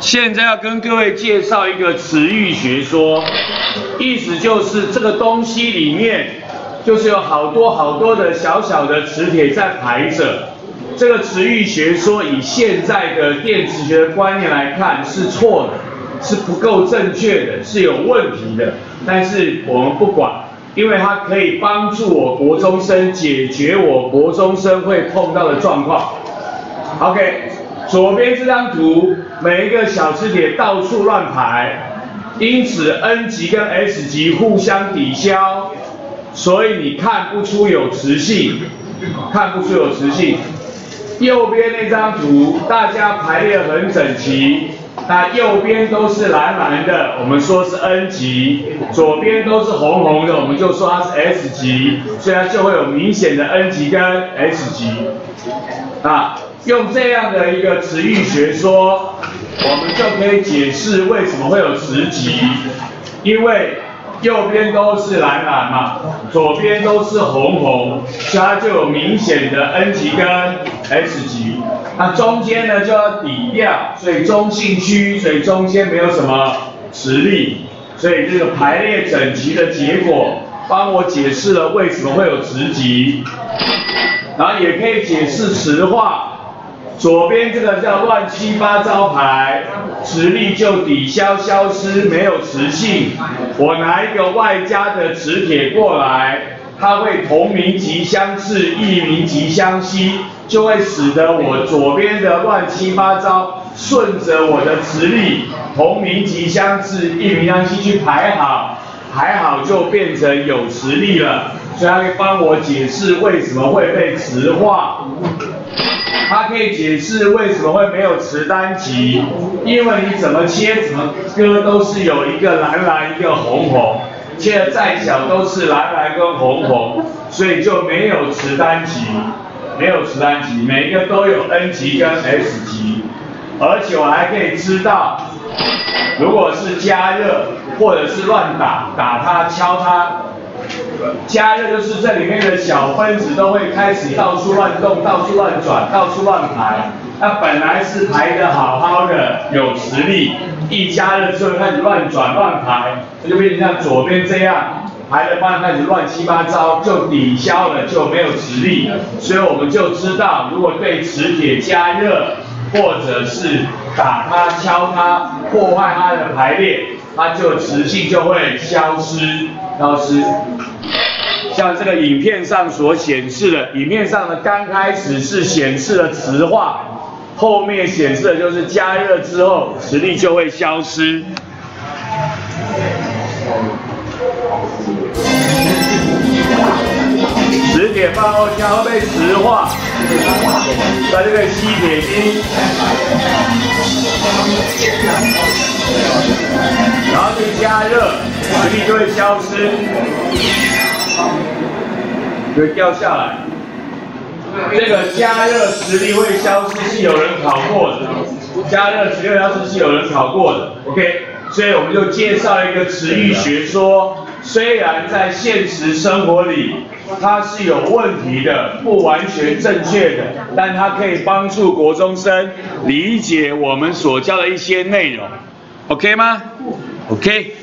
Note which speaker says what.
Speaker 1: 现在要跟各位介绍一个磁域学说，意思就是这个东西里面就是有好多好多的小小的磁铁在排着。这个磁域学说以现在的电磁学的观念来看是错的，是不够正确的，是有问题的。但是我们不管，因为它可以帮助我国中生解决我国中生会碰到的状况。OK，左边这张图，每一个小磁铁到处乱排，因此 N 极跟 S 极互相抵消，所以你看不出有磁性，看不出有磁性。右边那张图，大家排列很整齐，那右边都是蓝蓝的，我们说是 N 极；左边都是红红的，我们就说它是 S 极，所以它就会有明显的 N 极跟 S 极。啊，用这样的一个词语学说，我们就可以解释为什么会有磁极，因为。右边都是蓝蓝嘛，左边都是红红，所以它就有明显的 N 极跟 S 极。那中间呢就要抵掉，所以中性区，所以中间没有什么磁力，所以这个排列整齐的结果，帮我解释了为什么会有磁极，然后也可以解释磁化。左边这个叫乱七八糟牌，磁力就抵消消失，没有磁性。我拿一个外加的磁铁过来，它会同名极相斥，异名极相吸，就会使得我左边的乱七八糟顺着我的磁力同名极相斥，异名相吸去排好，排好就变成有磁力了。所以它可以帮我解释为什么会被磁化。它可以解释为什么会没有磁单极，因为你怎么切怎么割都是有一个蓝蓝一个红红，切的再小都是蓝蓝跟红红，所以就没有磁单极，没有磁单极，每一个都有 N 极跟 S 极，而且我还可以知道，如果是加热或者是乱打，打它敲它。加热就是这里面的小分子都会开始到处乱动、到处乱转、到处乱排。那本来是排的好好的，有磁力，一加热之后开始乱转乱排，它就变成像左边这样排的方向开始乱七八糟，就抵消了，就没有磁力。所以我们就知道，如果对磁铁加热，或者是打它、敲它，破坏它的排列。它就磁性就会消失，消失。像这个影片上所显示的，影片上的刚开始是显示了磁化，后面显示的就是加热之后磁力就会消失。磁铁放后将会被磁化，在这个吸铁晶。然后去加热，磁力就会消失，就会掉下来。这个加热磁力会消失是有人考过的，加热磁力消失是有人考过的。OK，所以我们就介绍一个磁域学说，虽然在现实生活里它是有问题的，不完全正确的，但它可以帮助国中生理解我们所教的一些内容。OK 吗？OK。